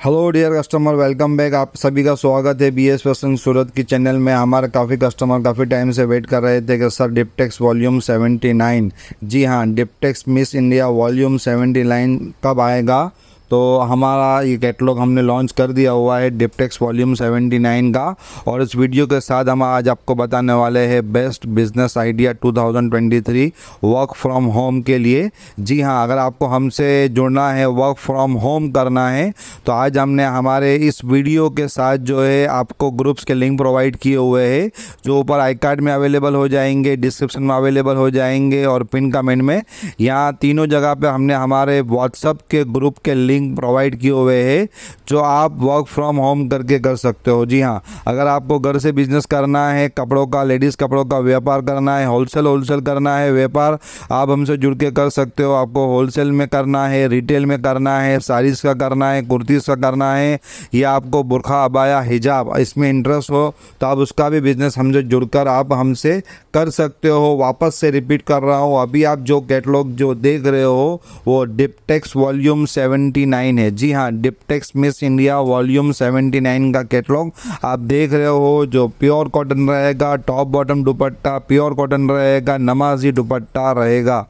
Hello dear customer welcome back आप सभी का स्वागत है बी एस सूरत की चैनल में। हमारे काफ़ी कस्टमर काफ़ी टाइम से वेट कर रहे थे कि सर डिपटेक्स वॉल्यूम 79 जी हाँ डिपटेक्स मिस इंडिया वॉल्यूम 79 कब आएगा? तो हमारा ये कैटलॉग हमने लॉन्च कर दिया हुआ है डिपटेक्स वॉल्यूम 79 का और इस वीडियो के साथ हम आज आपको बताने वाले हैं best business idea 2023 work from home के लिए। जी हाँ अगर आपको हमसे जुड़ना है वर्क फ्रॉम होम करना है तो आज हमने हमारे इस वीडियो के साथ जो है आपको ग्रुप्स के लिंक प्रोवाइड किए हुए हैं, जो ऊपर आई कार्ड में अवेलेबल हो जाएँगे डिस्क्रिप्शन में अवेलेबल हो जाएँगे और पिन कमेंट में। यहाँ तीनों जगह पर हमने हमारे व्हाट्सअप के ग्रुप के लिंक लिंक प्रोवाइड किए हुए हैं, जो आप वर्क फ्रॉम होम करके कर सकते हो। जी हाँ अगर आपको घर से बिज़नेस करना है, कपड़ों का लेडीज़ कपड़ों का व्यापार करना है होलसेल होलसेल करना है, व्यापार आप हमसे जुड़ के कर सकते हो। आपको होलसेल में करना है रिटेल में करना है साड़ीज़ का करना है कुर्तीज़ का करना है, या आपको बुरखा, अबाया, हिजाब, इसमें इंटरेस्ट हो तो आप उसका भी बिज़नेस हमसे जुड़कर आप हमसे कर सकते हो। वापस से रिपीट कर रहा हूँ, अभी आप जो कैटलॉग जो देख रहे हो, वो डिपटेक्स वॉल्यूम सेवेंटी नाइन है। जी हाँ Diptex Miss India volume seventy nine का कैटलॉग आप देख रहे हो, जो प्योर कॉटन रहेगा top bottom dupatta pure cotton रहेगा, नमाजी दुपट्टा रहेगा।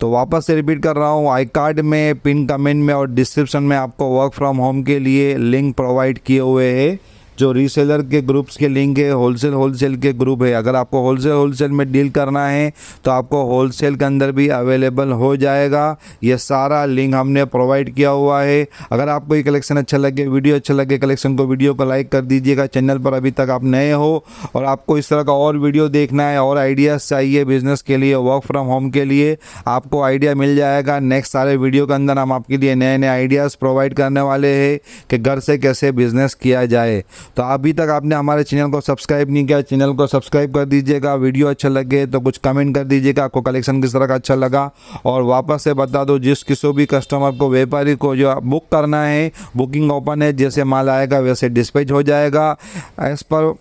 तो वापस से रिपीट कर रहा हूँ आई कार्ड में पिन कमेंट में और डिस्क्रिप्शन में आपको वर्क फ्रॉम होम के लिए लिंक प्रोवाइड किए हुए हैं। जो रीसेलर के ग्रुप्स के लिंक है होलसेल होलसेल के ग्रुप है, अगर आपको होलसेल होलसेल में डील करना है तो आपको होलसेल के अंदर भी अवेलेबल हो जाएगा। ये सारा लिंक हमने प्रोवाइड किया हुआ है। अगर आपको ये कलेक्शन अच्छा लगे वीडियो अच्छा लगे कलेक्शन को वीडियो को लाइक कर दीजिएगा। चैनल पर अभी तक आप नए हो और आपको इस तरह का और वीडियो देखना है, और आइडियाज़ चाहिए बिज़नेस के लिए वर्क फ्रॉम होम के लिए, आपको आइडिया मिल जाएगा। नेक्स्ट सारे वीडियो के अंदर हम आपके लिए नए नए आइडियाज़ प्रोवाइड करने वाले हैं कि घर से कैसे बिज़नेस किया जाए। तो अभी तक आपने हमारे चैनल को सब्सक्राइब नहीं किया, चैनल को सब्सक्राइब कर दीजिएगा, वीडियो अच्छा लगे तो कुछ कमेंट कर दीजिएगा, आपको कलेक्शन किस तरह का अच्छा लगा। और वापस से बता दो, जिस किसी भी कस्टमर को, व्यापारी को जो बुक करना है बुकिंग ओपन है, जैसे माल आएगा, वैसे डिस्पैच हो जाएगा। एज़ पर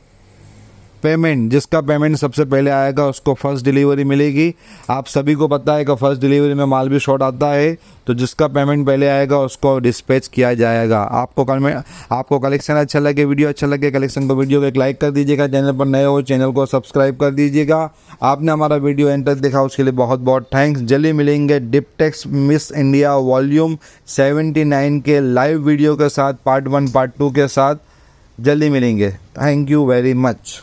पेमेंट जिसका पेमेंट सबसे पहले आएगा, उसको फ़र्स्ट डिलीवरी मिलेगी। आप सभी को पता है कि फ़र्स्ट डिलीवरी में माल भी शॉर्ट आता है तो जिसका पेमेंट पहले आएगा, उसको डिस्पैच किया जाएगा। आपको कल में, आपको कलेक्शन अच्छा लगे वीडियो अच्छा लगे कलेक्शन को वीडियो को एक लाइक कर दीजिएगा। चैनल पर नए हो चैनल को सब्सक्राइब कर दीजिएगा। आपने हमारा वीडियो एंटर देखा, उसके लिए बहुत बहुत थैंक्स जल्दी मिलेंगे Diptex Miss India volume seventy के लाइव वीडियो के साथ पार्ट वन पार्ट टू के साथ। जल्दी मिलेंगे। Thank you very much